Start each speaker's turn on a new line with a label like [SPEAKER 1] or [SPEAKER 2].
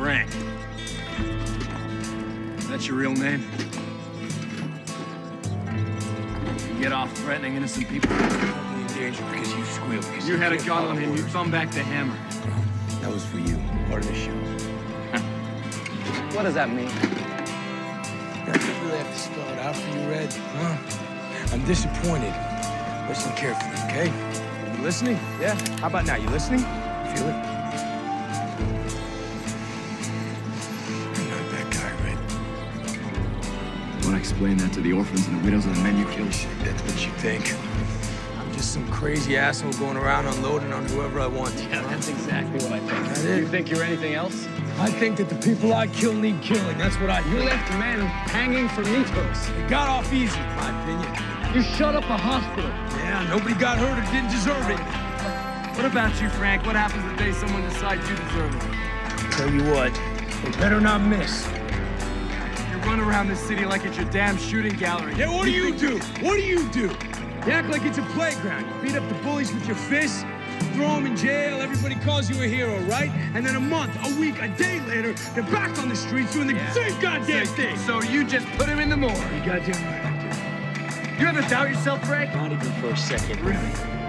[SPEAKER 1] Frank. That's your real name? You get off threatening innocent people.
[SPEAKER 2] I'll in danger because you squeal. Because
[SPEAKER 1] You had a gun on him, you
[SPEAKER 2] orders.
[SPEAKER 1] thumb back the hammer.
[SPEAKER 2] That was for you, part of the show.
[SPEAKER 3] What does that mean?
[SPEAKER 2] I just really have to spell it out for you, Red. Huh? I'm disappointed. Listen carefully, okay? You listening? Yeah? How about now? You listening? Feel it?
[SPEAKER 1] Explain that to the orphans and the widows of the men you killed?
[SPEAKER 2] That's what you think. I'm just some crazy asshole going around unloading on whoever I want to.
[SPEAKER 3] Yeah, that's exactly what I think.
[SPEAKER 2] That
[SPEAKER 3] You
[SPEAKER 2] it?
[SPEAKER 3] think you're anything else?
[SPEAKER 2] I think that the people I kill need killing. That's what I
[SPEAKER 3] You
[SPEAKER 2] think.
[SPEAKER 3] left men hanging from hooks.
[SPEAKER 2] They got off easy, in my opinion.
[SPEAKER 3] You shut up a hospital.
[SPEAKER 2] Yeah, nobody got hurt or didn't deserve it.
[SPEAKER 1] What about you, Frank? What happens the day someone decides you deserve it?
[SPEAKER 2] Tell you what, they better not miss.
[SPEAKER 1] You run around this city like it's your damn shooting gallery.
[SPEAKER 2] Yeah, what do you do? What do you do? You act like it's a playground. You beat up the bullies with your fists, throw them in jail, everybody calls you a hero, right? And then a month, a week, a day later, they're back on the streets doing the same goddamn thing.
[SPEAKER 1] So you just put them in the morgue.
[SPEAKER 2] You goddamn right I
[SPEAKER 1] You ever doubt yourself, Frank?
[SPEAKER 2] Not even for a second.
[SPEAKER 1] Really?